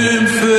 in